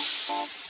ね。